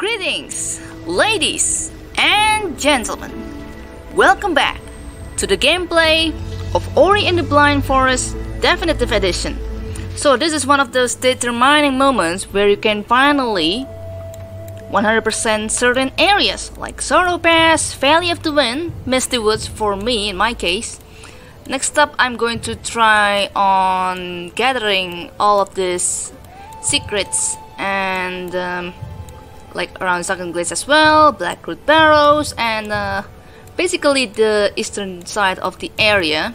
Greetings, ladies and gentlemen. Welcome back to the gameplay of Ori and the Blind Forest Definitive Edition. So this is one of those determining moments where you can finally 100% certain areas like Sorrow Pass, Valley of the Wind, Misty Woods for me in my case. Next up I'm going to try on gathering all of these secrets and um, like around Sunken Glades as well, Blackroot Burrows, and uh, basically the eastern side of the area.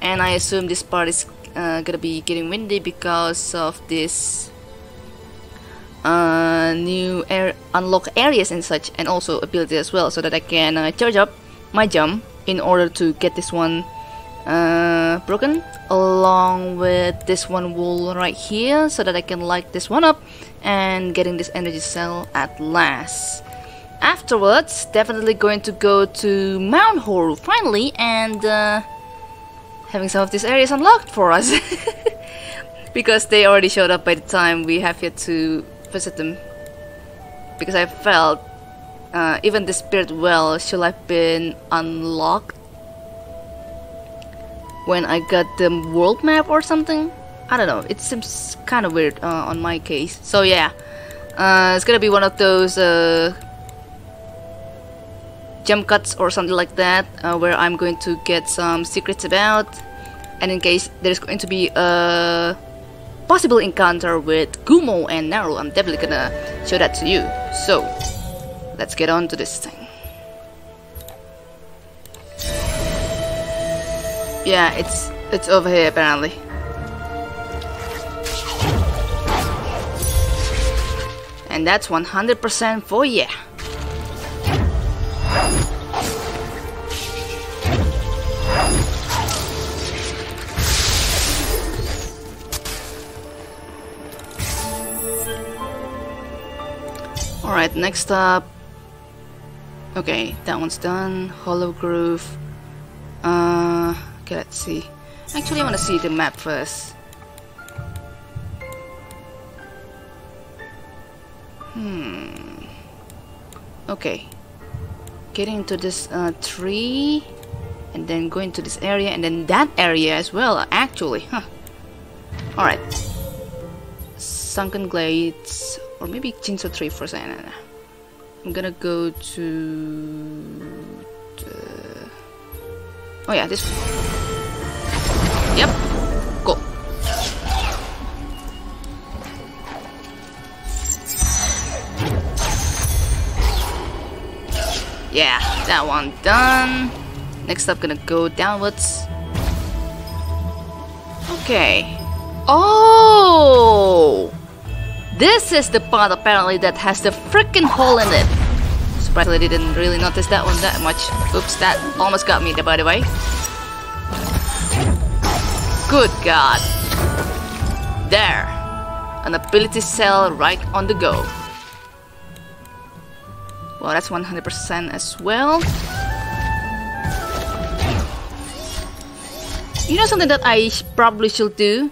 And I assume this part is uh, gonna be getting windy because of this uh, new air unlock areas and such, and also ability as well, so that I can uh, charge up my jump in order to get this one uh, broken along with this one wool right here so that I can light this one up and getting this energy cell at last. Afterwards, definitely going to go to Mount Horu finally and uh, having some of these areas unlocked for us because they already showed up by the time we have yet to visit them because I felt uh, even the spirit well should have been unlocked when I got the world map or something. I don't know. It seems kind of weird uh, on my case. So yeah, uh, it's gonna be one of those uh, jump cuts or something like that, uh, where I'm going to get some secrets about, and in case there's going to be a possible encounter with Gumo and Naru, I'm definitely gonna show that to you. So let's get on to this thing. Yeah, it's it's over here apparently. And that's 100% for yeah. Alright, next up. Okay, that one's done. Hollow Grove. Uh, Okay, let's see. Actually, I want to see the map first. Okay. Getting into this uh, tree, and then going to this area, and then that area as well, actually. Huh. Alright. Sunken Glades, or maybe Ginso Tree second. I'm gonna go to... The... Oh yeah, this Yep. Yeah, that one done. Next up, gonna go downwards. Okay. Oh! This is the part apparently that has the freaking hole in it. Surprisingly didn't really notice that one that much. Oops, that almost got me there by the way. Good God. There. An ability cell right on the go. Well, that's 100% as well. You know something that I probably should do?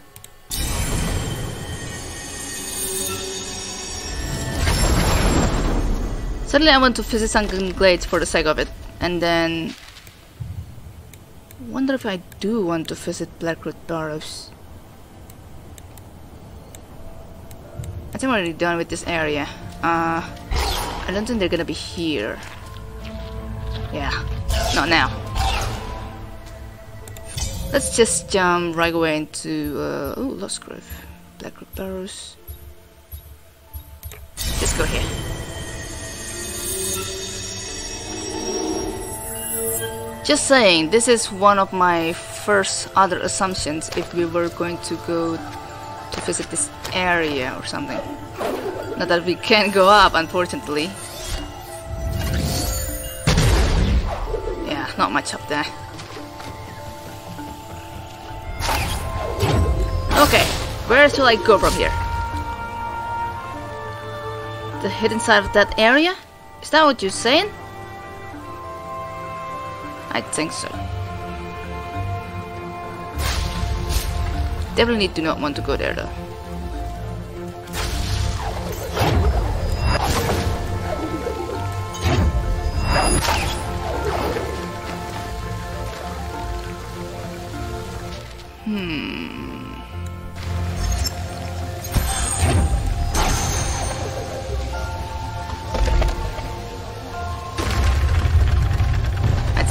Suddenly I want to visit Sunken Glades for the sake of it. And then Wonder if I do want to visit Blackroot Burrows. I think I'm already done with this area. Uh, I don't think they're gonna be here. Yeah, not now. Let's just jump right away into, uh, oh, Lost Grove. Blackroot Burrows. Just go here. Just saying, this is one of my first other assumptions if we were going to go to visit this area or something. Not that we can't go up, unfortunately. Yeah, not much up there. Okay, where should I go from here? The hidden side of that area? Is that what you're saying? I think so. Definitely do not want to go there though.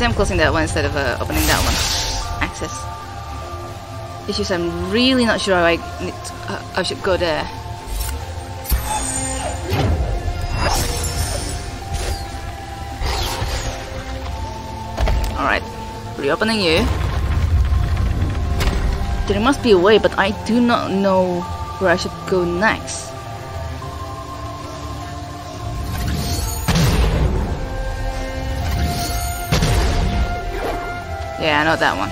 I'm closing that one instead of uh, opening that one. Access. It's just I'm really not sure how I to, uh, I should go there. Alright, reopening you. There must be a way, but I do not know where I should go next. Yeah, know that one.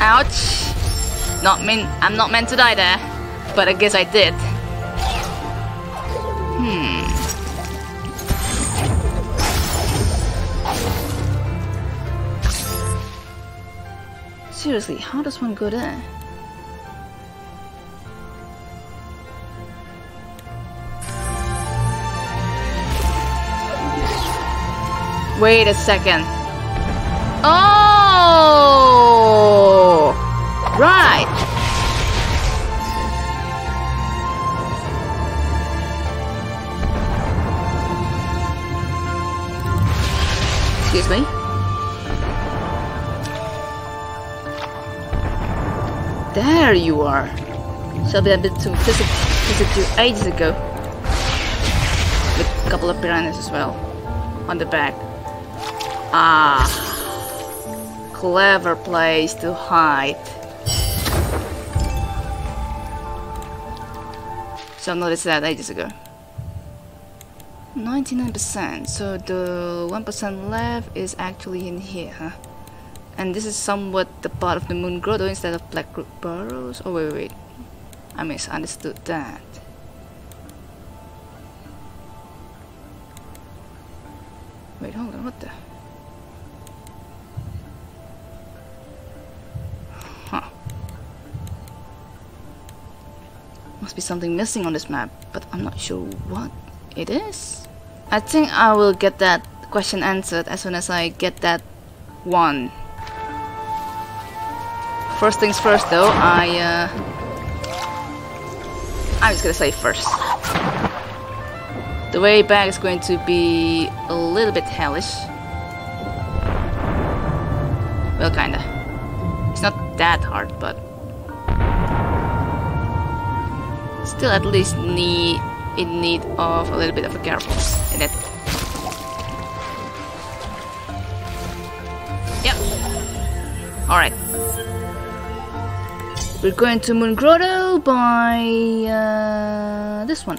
Ouch! Not mean I'm not meant to die there, but I guess I did. Hmm. Seriously, how does one go there? Wait a second. Oh! Right! Excuse me? There you are. So I've been to visit, visit you ages ago. With a couple of piranhas as well. On the back. Ah, clever place to hide. So I noticed that ages ago. 99%, so the 1% left is actually in here, huh? And this is somewhat the part of the moon grotto instead of black burrows. Oh wait, wait, I misunderstood that. Wait, hold on, what the? Must be something missing on this map, but I'm not sure what it is. I think I will get that question answered as soon as I get that one. First things first though, I uh, I'm just gonna say first. The way back is going to be a little bit hellish. Well, kinda. It's not that hard, but still at least need in need of a little bit of a careful in it. Yep. Alright. We're going to Moon Grotto by uh, this one.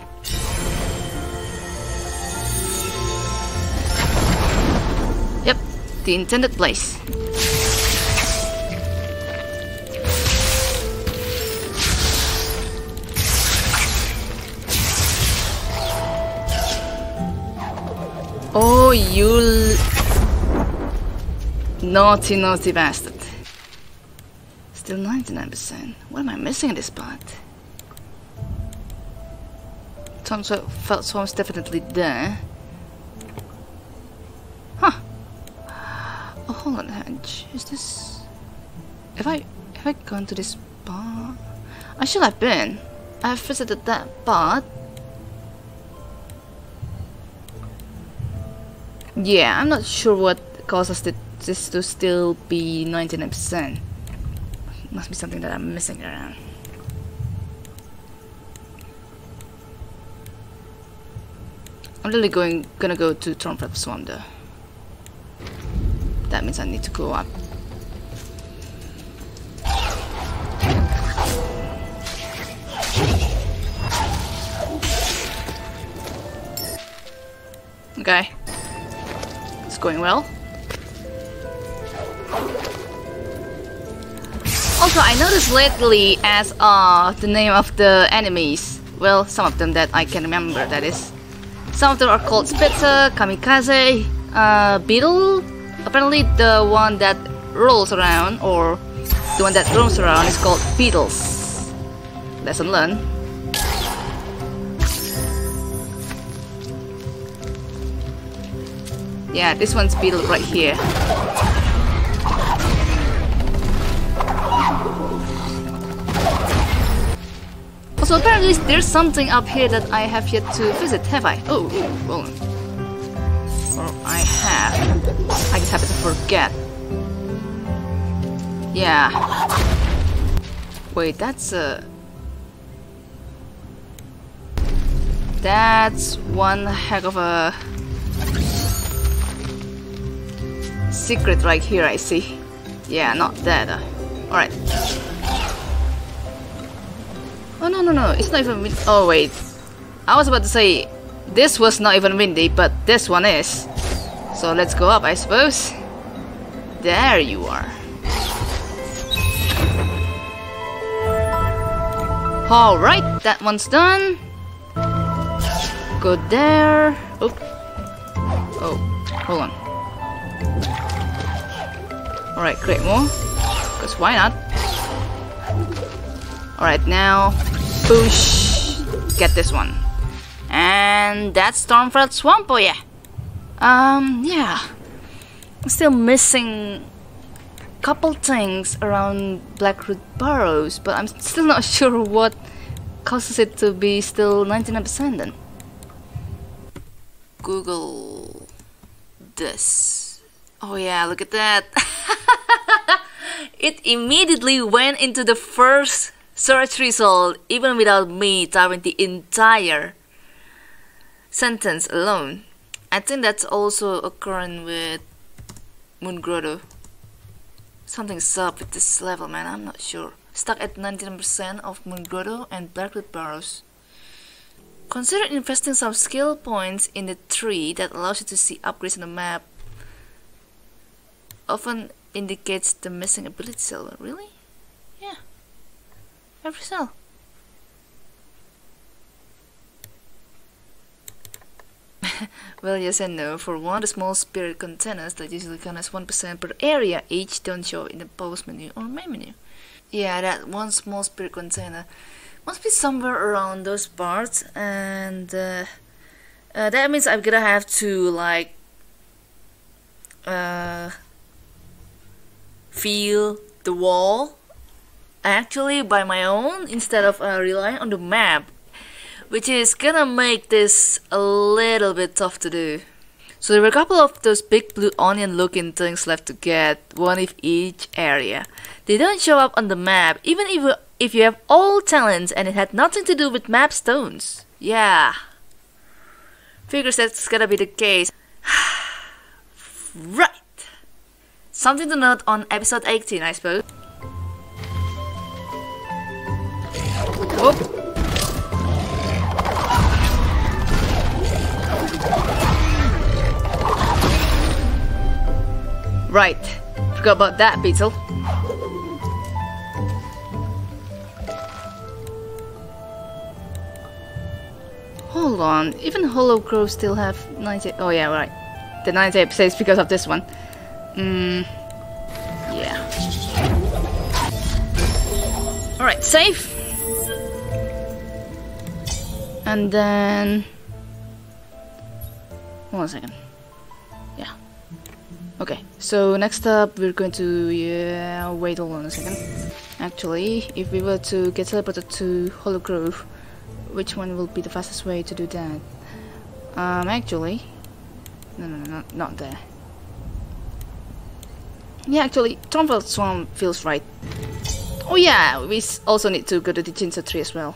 Yep, the intended place. Oh, you naughty, naughty bastard. Still 99%. What am I missing in this part? Thornfelt Swamp's definitely there. Huh. Oh, hold on, Hedge. Is this... Have I... Have I gone to this bar? I should have been. I've visited that part. Yeah, I'm not sure what causes this to still be 99%. Must be something that I'm missing around. I'm literally going gonna go to Thornfelt Swamp though. That means I need to go up. Okay going well. Also, I noticed lately as uh, the name of the enemies, well, some of them that I can remember, that is. Some of them are called Spitter, Kamikaze, uh, Beetle. Apparently the one that rolls around, or the one that roams around is called Beetles. Lesson learned. Yeah, this one's beetle right here. Also, apparently there's something up here that I have yet to visit, have I? Oh, hold. Or I have. I just happen to forget. Yeah. Wait, that's a... That's one heck of a secret right here, I see. Yeah, not that. Uh, Alright. Oh, no, no, no. It's not even... windy. Oh, wait. I was about to say this was not even windy, but this one is. So let's go up, I suppose. There you are. Alright, that one's done. Go there. Oh. Oh, hold on. Alright, create more. Because why not? Alright, now. Boosh. Get this one. And that's Stormfell Swamp, oh yeah. Um, yeah. I'm still missing a couple things around Blackroot Burrows, but I'm still not sure what causes it to be still 99% then. Google this. Oh yeah, look at that. it immediately went into the first search result even without me typing the entire sentence alone. I think that's also occurring with Moon Grotto. Something's up with this level, man. I'm not sure. Stuck at 99% of Moon Grotto and Blackroot Burrows. Consider investing some skill points in the tree that allows you to see upgrades on the map. Often indicates the missing ability cell. Really? Yeah. Every cell. well, yes and no. For one, the small spirit containers that usually count as 1% per area each don't show in the pause menu or main menu. Yeah, that one small spirit container must be somewhere around those parts, and uh, uh, that means I'm gonna have to like uh, feel the wall actually by my own instead of uh, relying on the map which is gonna make this a little bit tough to do. So there were a couple of those big blue onion looking things left to get, one of each area. They don't show up on the map, even if if you have all talents and it had nothing to do with map stones. Yeah. Figures that's gonna be the case. right. Something to note on episode 18, I suppose. Whoop. Right, forgot about that, Beetle. Hold on, even Hollow Grove still have 90... Oh yeah, right. The 98% is because of this one. Hmm... Yeah. Alright, safe. And then... One second. Yeah. Okay, so next up we're going to, yeah, wait hold on a second. Actually, if we were to get teleported to Hollow Grove, which one will be the fastest way to do that? Um, actually, no, no, no, not, not there. Yeah, actually, Stormfell Swamp feels right. Oh yeah, we also need to go to the Ginso tree as well.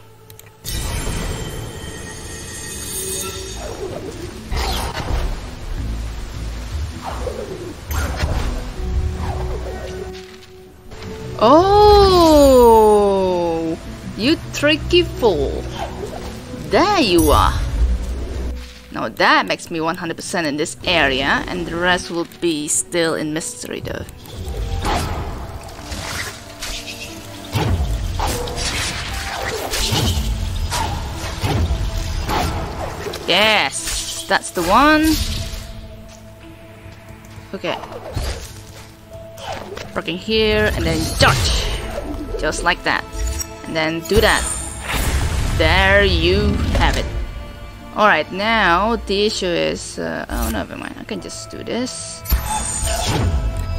Oh, you tricky fool. There you are. Now that makes me 100% in this area and the rest will be still in mystery though. Yes, that's the one. Okay, working here and then dodge. just like that. And then do that. There you have it. Alright now the issue is uh, oh never mind. I can just do this.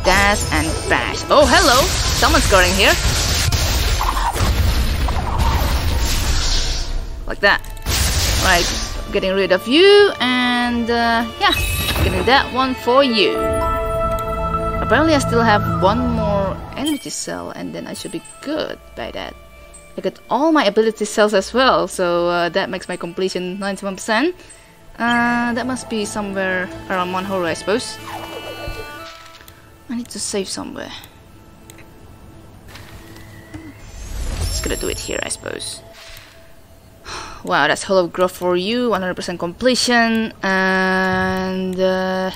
Dash and bash oh hello. Someone's going here. Like that. Right getting rid of you and uh, yeah Getting that one for you. Apparently I still have one more energy cell and then I should be good by that. I got all my ability cells as well, so uh, that makes my completion 91%. Uh, that must be somewhere around Mount Horu, I suppose. I need to save somewhere. Just gonna do it here, I suppose. Wow, that's Hollow Grove for you, 100% completion, and uh,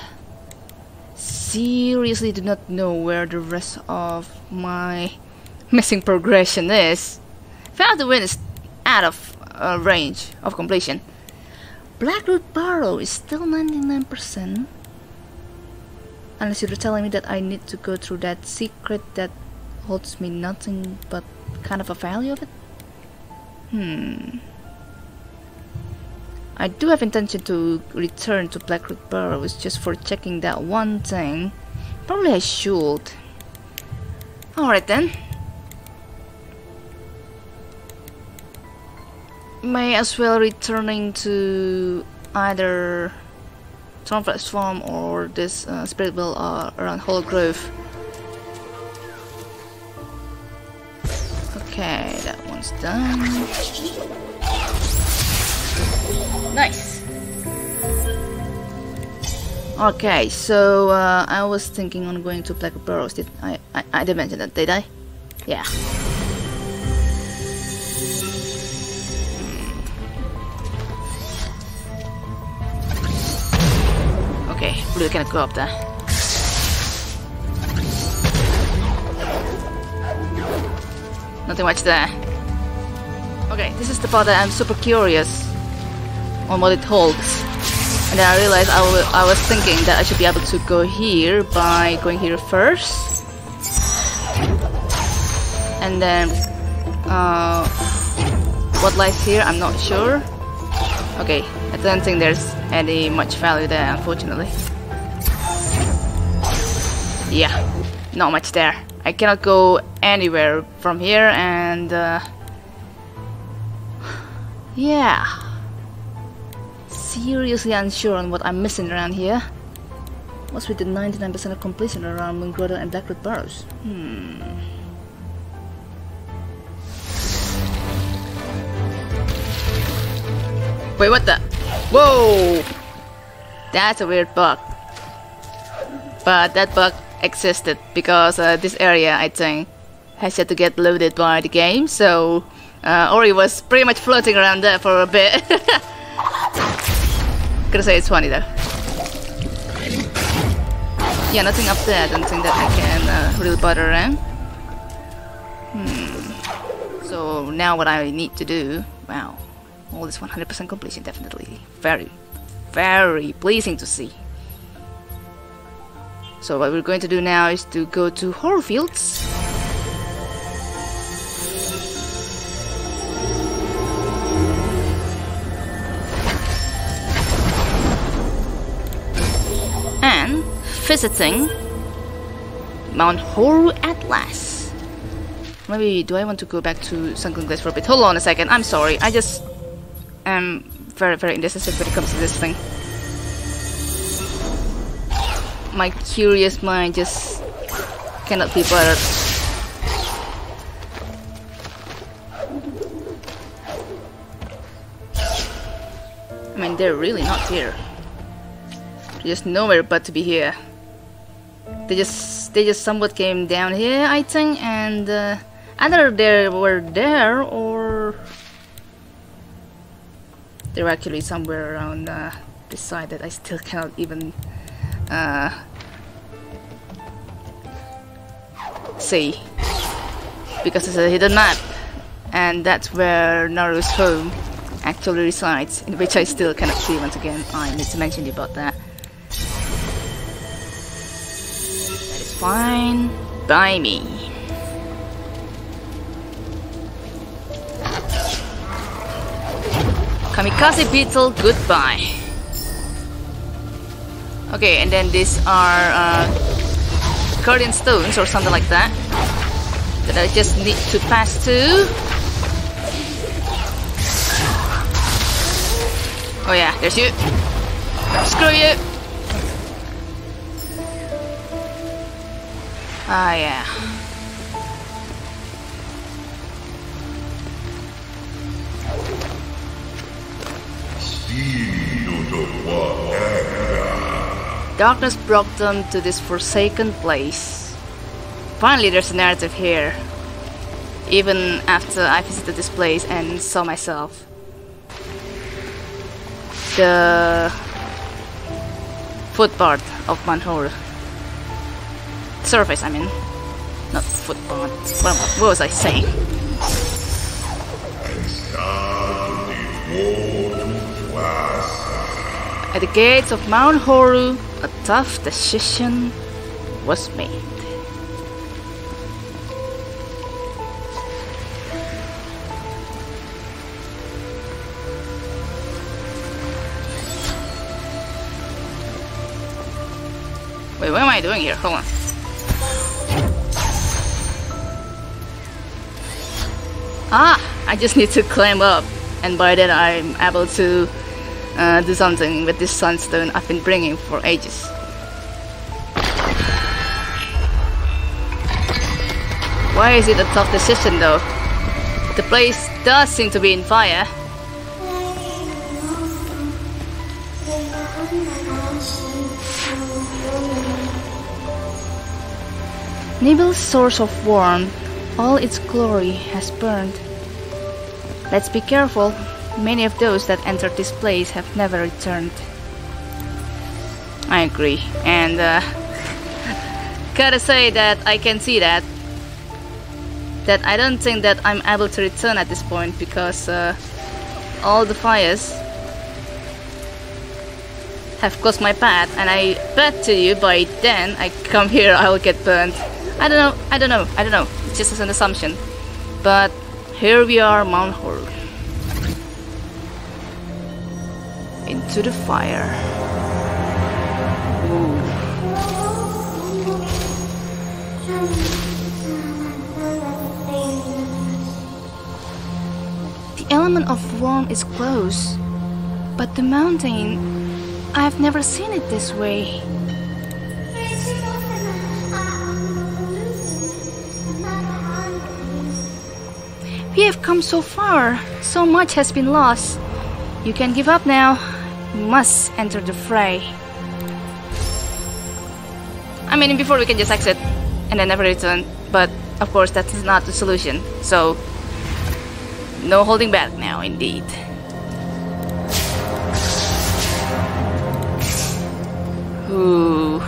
seriously do not know where the rest of my missing progression is. Found the Wind is out of uh, range of completion. Blackroot Burrow is still 99%. Unless you're telling me that I need to go through that secret that holds me nothing but kind of a value of it? Hmm. I do have intention to return to Blackroot Burrows just for checking that one thing. Probably I should. Alright then. May as well returning to either Stormflash Farm or this uh, Spirit Well uh, around Hollow Grove. Okay, that one's done. Nice. Okay, so uh, I was thinking on going to Black Burrows. Did I, I? I did mention that, did I? Yeah. Okay, blue cannot go up there. Nothing much there. Okay, this is the part that I'm super curious on what it holds. And then I realized I, I was thinking that I should be able to go here by going here first. And then, uh, what lies here, I'm not sure. Okay, I don't think there's any much value there, unfortunately. Yeah, not much there. I cannot go anywhere from here and, uh, yeah seriously unsure on what I'm missing around here. What's with the 99% of completion around Moon and Blackroot Burrows? Hmm. Wait, what the? Whoa! That's a weird bug. But that bug existed because uh, this area, I think, has yet to get loaded by the game, so uh, Ori was pretty much floating around there for a bit. Gonna say it's funny though. Yeah, nothing up there. I don't think that I can uh, really bother around. Hmm. So now what I need to do... Wow. All this 100% completion, definitely. Very, very pleasing to see. So what we're going to do now is to go to Horu Fields. Visiting Mount Horu at last. Maybe, do I want to go back to Sunken Glades for a bit? Hold on a second, I'm sorry. I just am very, very indecisive when it comes to this thing. My curious mind just cannot be bothered. I mean, they're really not here. There's nowhere but to be here. They just they just somewhat came down here, I think, and uh, either they were there or they were actually somewhere around uh, this side that I still cannot even uh, see because it's a hidden map, and that's where Naru's home actually resides, in which I still cannot see once again. I need to mention about that. Fine by me. Kamikaze Beetle, goodbye. Okay, and then these are uh, Guardian Stones or something like that that I just need to pass to. Oh yeah, there's you. Screw you. Ah, yeah. Darkness brought them to this forsaken place. Finally, there's a narrative here. Even after I visited this place and saw myself. The footpath of Mount Horu. Surface, I mean. Not footpath. What, what was I saying? At the gates of Mount Horu, a tough decision was made. Wait, what am I doing here? Hold on. Ah, I just need to climb up, and by then I'm able to uh, do something with this sunstone I've been bringing for ages. Why is it a tough decision though? The place does seem to be in fire. Nibel's source of warmth, all its glory has burned. Let's be careful. Many of those that entered this place have never returned. I agree, and uh, gotta say that I can see that. That I don't think that I'm able to return at this point because uh, all the fires have crossed my path, and I bet to you by then I come here I will get burned. I don't know, I don't know, I don't know. It's just as an assumption. But here we are, Mount Horu. Into the fire. The element of warmth is close, but the mountain, I've never seen it this way. We have come so far. So much has been lost. You can give up now. You must enter the fray. I mean, before we can just exit and then never return. But of course, that's not the solution. So, no holding back now, indeed. Ooh,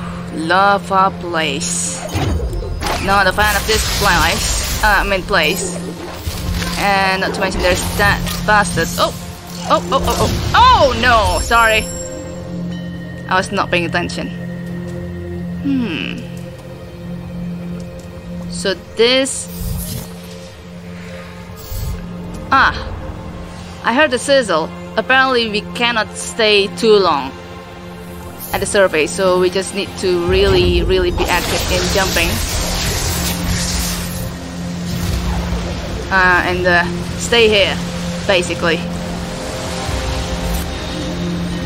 lava place. Not a fan of this place. Uh, I mean place. And not to mention there's that bastard. Oh! Oh, oh, oh, oh. Oh, no! Sorry. I was not paying attention. Hmm. So this... Ah! I heard the sizzle. Apparently we cannot stay too long at the survey, so we just need to really, really be active in jumping. Uh, and uh, stay here, basically.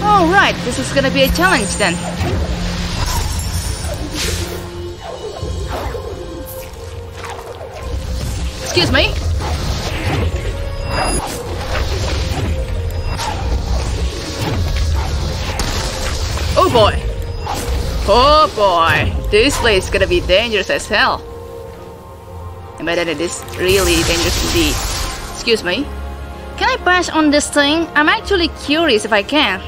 Alright, this is gonna be a challenge then. Excuse me? Oh boy! Oh boy! This place is gonna be dangerous as hell. That it is really dangerous indeed. Excuse me. Can I pass on this thing? I'm actually curious if I can.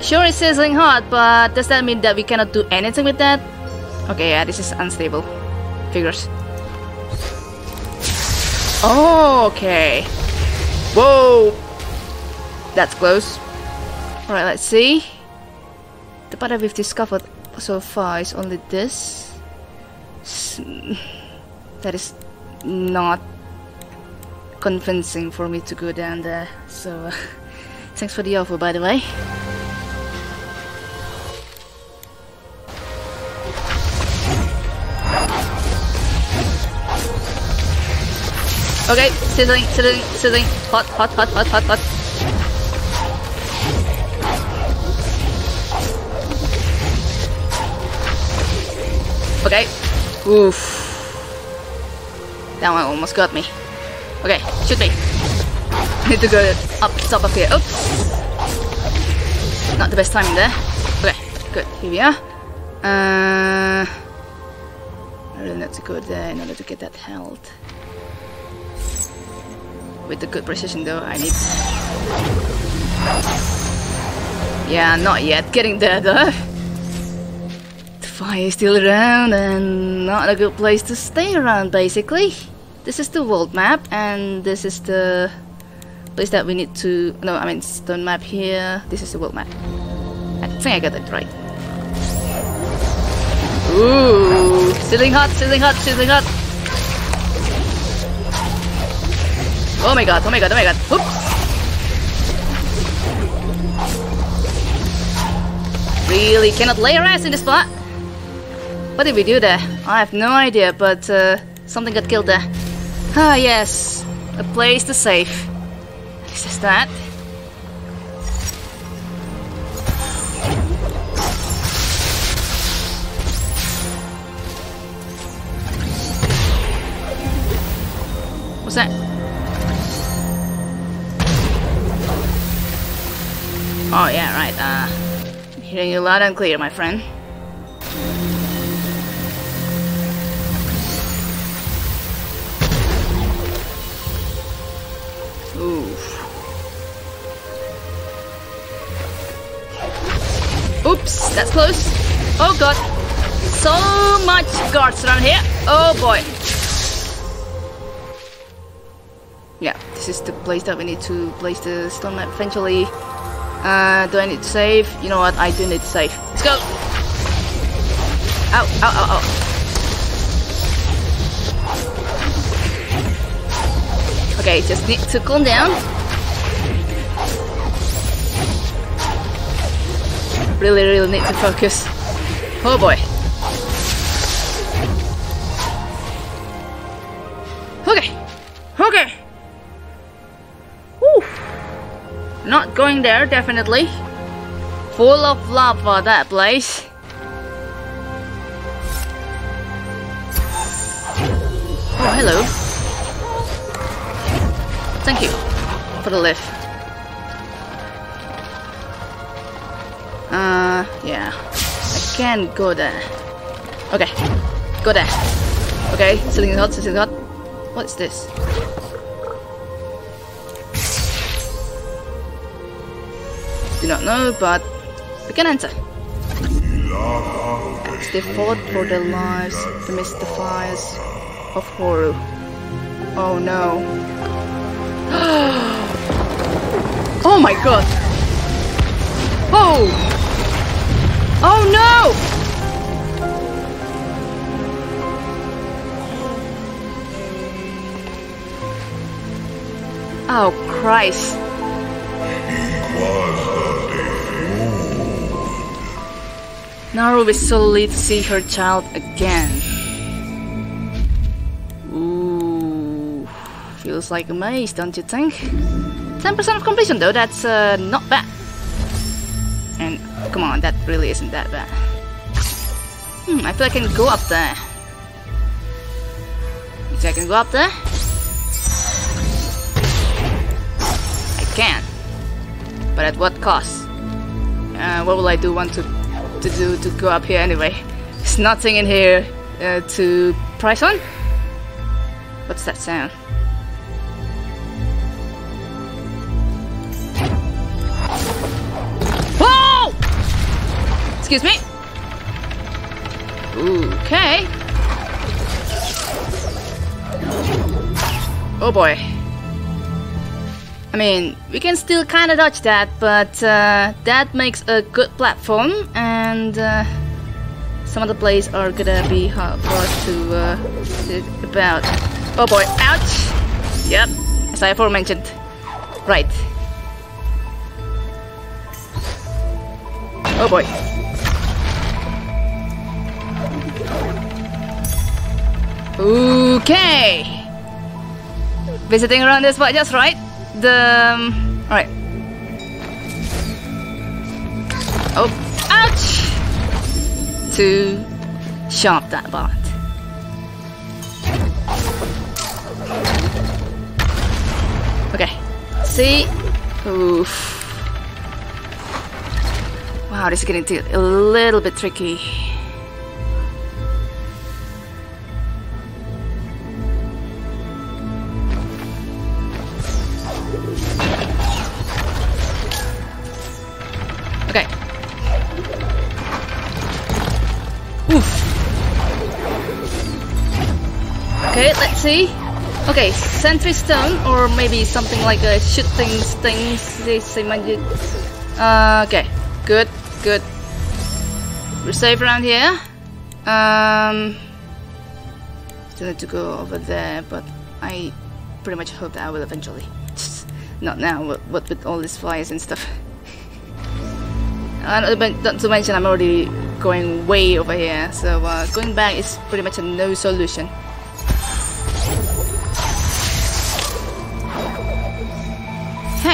Sure it's sizzling hot, but does that mean that we cannot do anything with that? Okay, yeah, this is unstable. Figures. Oh, okay. Whoa! That's close. Alright, let's see. The part that we've discovered so far is only this that is not convincing for me to go down there. So, uh, thanks for the offer, by the way. Okay, sizzling, sizzling, sizzling, hot, hot, hot, hot, hot, hot. Okay. Oof. That one almost got me. Okay, shoot me. Need to go up top of here. Oops. Not the best timing there. Okay, good. Here we are. Uh, I really need to go there in order to get that health. With the good precision though, I need... Yeah, not yet. Getting there though. Fire still around and not a good place to stay around basically. This is the world map and this is the place that we need to... No, I mean stone map here. This is the world map. I think I got it right. Ooh, ceiling hot, ceiling hot, ceiling hot. Oh my god, oh my god, oh my god. Oops. Really cannot lay our ass in this spot. What did we do there? I have no idea, but uh, something got killed there. Ah yes, a place to save. Is this that? What's that? Oh yeah, right. Uh, I'm hearing you loud and clear, my friend. That's close. Oh god. So much guards around here. Oh boy. Yeah, this is the place that we need to place the stone map eventually. Uh, do I need to save? You know what, I do need to save. Let's go! Ow, ow, ow, ow. Okay, just need to calm down. Really, really need to focus. Oh boy. Okay. Okay. Whew. Not going there, definitely. Full of lava, that place. Oh, hello. Thank you for the lift. Uh, yeah. I can't go there. Okay, go there. Okay, ceiling hot, ceiling hot. What is this? Do not know, but we can enter. They fought for their lives amidst the fires of Horu. Oh no. oh my god! Oh! Oh no! Oh Christ. Naru so to see her child again. Ooh, feels like a maze, don't you think? 10% of completion though, that's uh, not bad. Come on, that really isn't that bad. Hmm, I feel I can go up there. Think I can go up there? I can. But at what cost? Uh, what will I do want to to do to go up here anyway. There's nothing in here uh, to price on. What's that sound? Excuse me. Okay. Oh boy. I mean, we can still kind of dodge that, but uh, that makes a good platform, and uh, some of the plays are gonna be hard for us to uh, about. Oh boy, ouch! Yep, as I aforementioned. Right. Oh boy. Okay. Visiting around this spot just right the um, all right. Oh, ouch! Two, sharp that bot. Okay, see? Oof. Wow, this is getting a little bit tricky. Sentry stone or maybe something like a shooting things they say magic. Uh, okay, good, good. We're safe around here. Um, still need to go over there, but I pretty much hope that I will eventually. Not now, but with all these flies and stuff. Uh, not to mention I'm already going way over here, so uh, going back is pretty much a no solution.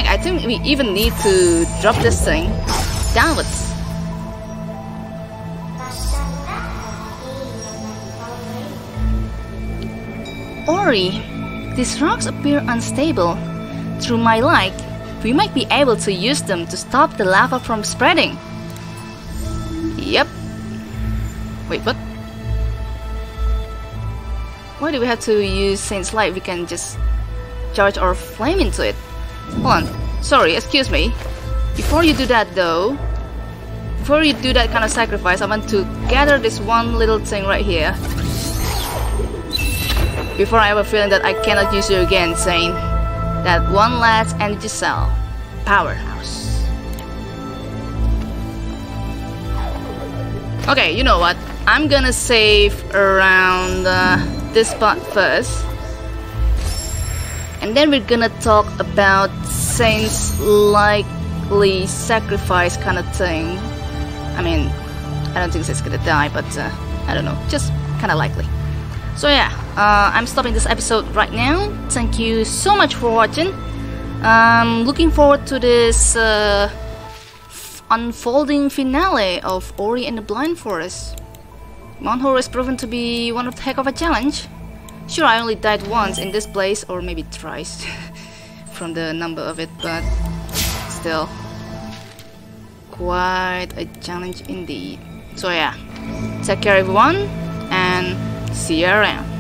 I think we even need to drop this thing downwards. Ori, these rocks appear unstable. Through my light, we might be able to use them to stop the lava from spreading. Yep. Wait, what? Why do we have to use Sein's Light? We can just charge our flame into it. Hold on. Sorry, excuse me. Before you do that though, before you do that kind of sacrifice, I want to gather this one little thing right here. Before I have a feeling that I cannot use you again, saying that one last energy cell powerhouse. Okay, you know what? I'm gonna save around uh, this spot first. And then we're gonna talk about Sein's likely sacrifice kind of thing. I mean, I don't think it's gonna die, but uh, I don't know, just kind of likely. So yeah, uh, I'm stopping this episode right now. Thank you so much for watching. I'm looking forward to this uh, unfolding finale of Ori and the Blind Forest. Mount Horu has proven to be one of the heck of a challenge. Sure, I only died once in this place, or maybe thrice, from the number of it, but still, quite a challenge indeed. So yeah, take care everyone, and See you around.